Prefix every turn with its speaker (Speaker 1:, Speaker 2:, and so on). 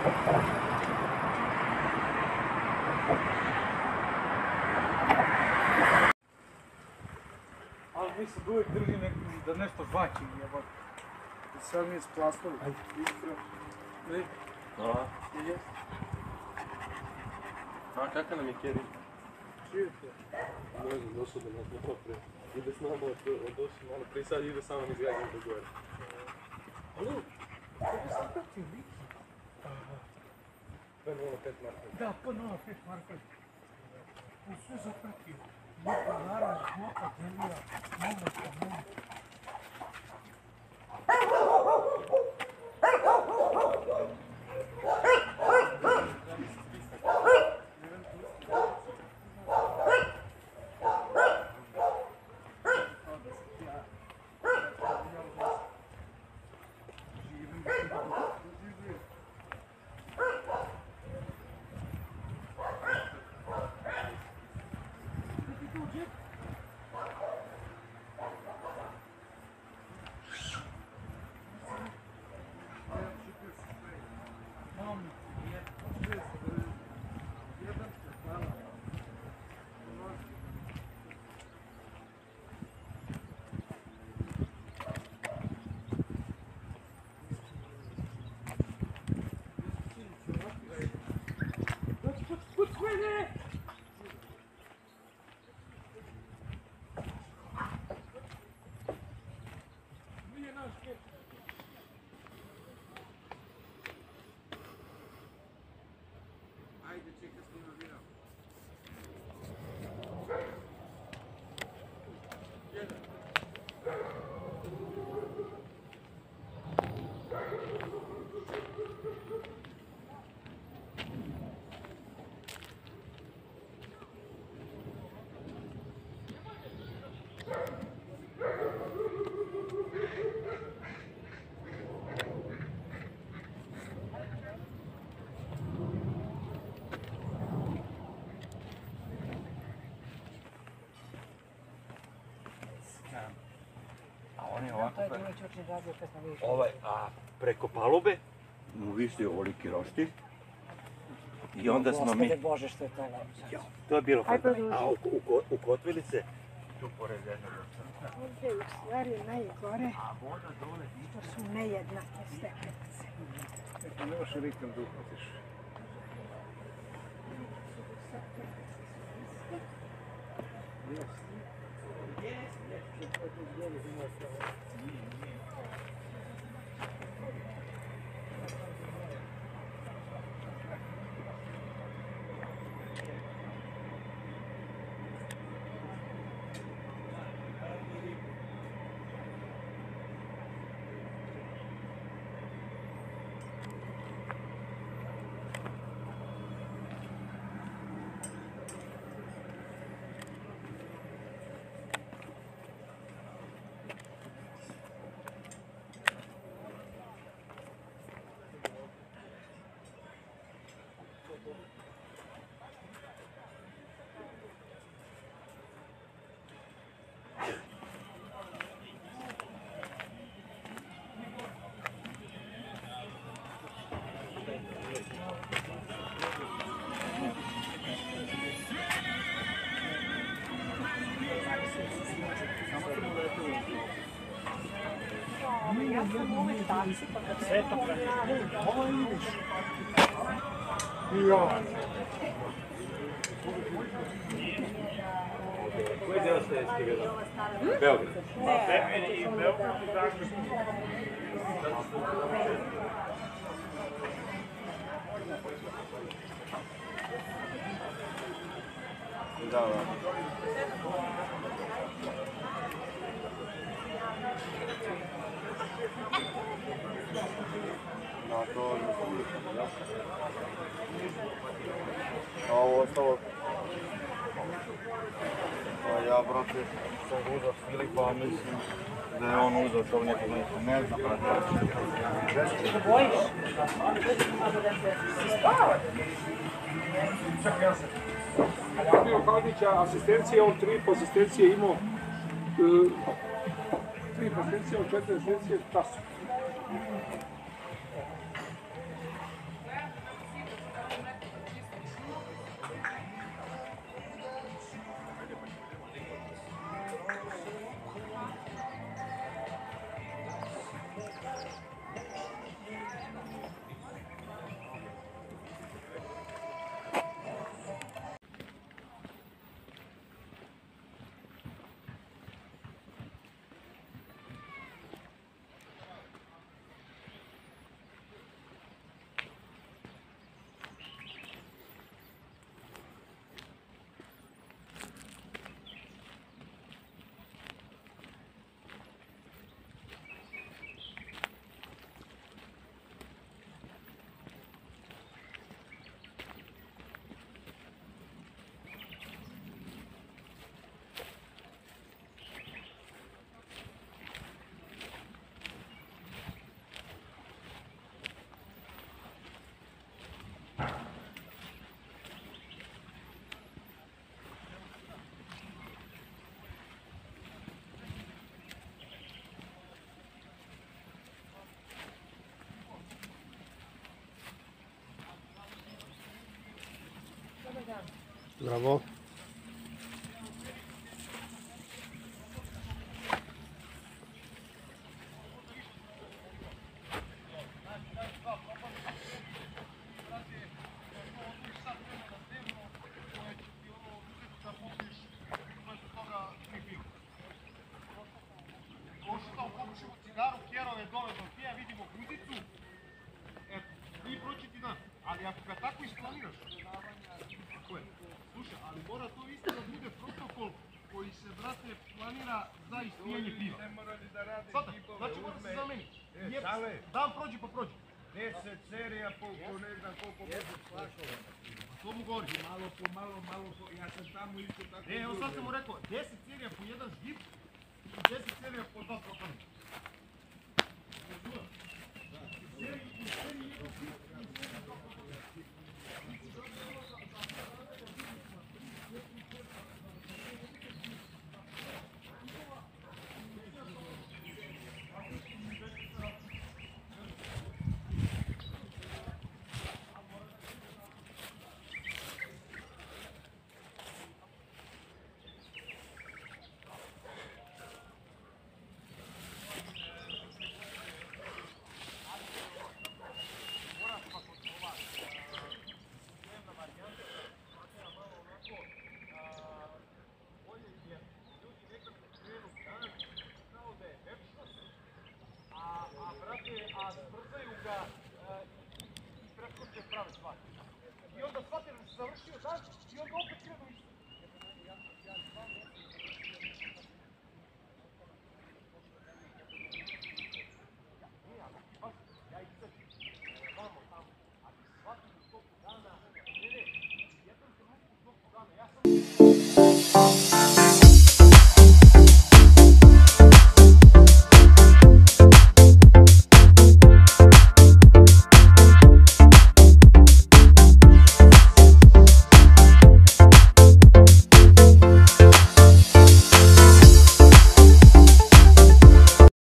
Speaker 1: Ali mi se uvijek drži da nešto vačim jebate. I sad mi je splastovi. Iskra.
Speaker 2: Da.
Speaker 1: Je.
Speaker 2: A kakav nam je Kerin?
Speaker 1: Čujete?
Speaker 2: Ne znam, došao do nas pre. Ide s nama od malo pre, sad ide samo iz Gagina do gore.
Speaker 1: Kako ti vidi?
Speaker 2: To je 0,5 marka.
Speaker 1: Da, nova pet marka. To sve zapratio. Moka, naravno, moka, zemlja, moka, moka.
Speaker 3: Check this one.
Speaker 4: To je bilo čučni radio kad smo vidjeli.
Speaker 3: ovaj, a preko palube mu visi ovoliki roštilj. I onda smo mi,
Speaker 4: Gospode Bože, što je to lepo.
Speaker 3: Ja, to je bilo fantastično. A u, u, Ko- u Kotvilice, tu pored jednog
Speaker 4: Ovdje je u stvari najgore,
Speaker 3: A voda dole,
Speaker 4: to su nejednake stepenice.
Speaker 1: Čekaj, ne možeš ritam da uhvatiš.
Speaker 4: Ja 这是爷爷跟我说的。sam u ovoj taksi, pa kad
Speaker 1: Sve to pre... Ovo vidiš. Ja.
Speaker 2: Da, da.
Speaker 5: Na to da. A ovo ostalo... Pa ja, brate, sam uzao Filipa, mislim da je on uzao tog nekog nekog, ne znam, brate.
Speaker 4: bojiš.
Speaker 1: Čak ja sam. A ja bio Kalnića asistencije, on tri asistencije imao, e, tri asistencije, on četiri asistencije času.
Speaker 6: Bravo.
Speaker 7: Došao pokušao cigaru, kjerove dole do pija, vidimo guzicu. Eto, ti proći ti dan. Ali ako ga tako isplaniraš, tako je. Slušaj, ali mora to isto da bude protokol koji se, brate, planira za ispijanje piva. Sada, znači mora se zameni. Jer dan prođe pa prođe.
Speaker 5: 10 serija po, po ne znam koliko može flašova.
Speaker 7: To mu govori.
Speaker 5: Malo po malo, malo po, ja sam tamo isto tako.
Speaker 7: E, evo sad sam mu rekao, 10 serija po jedan žgip i 10 serija po dva propane.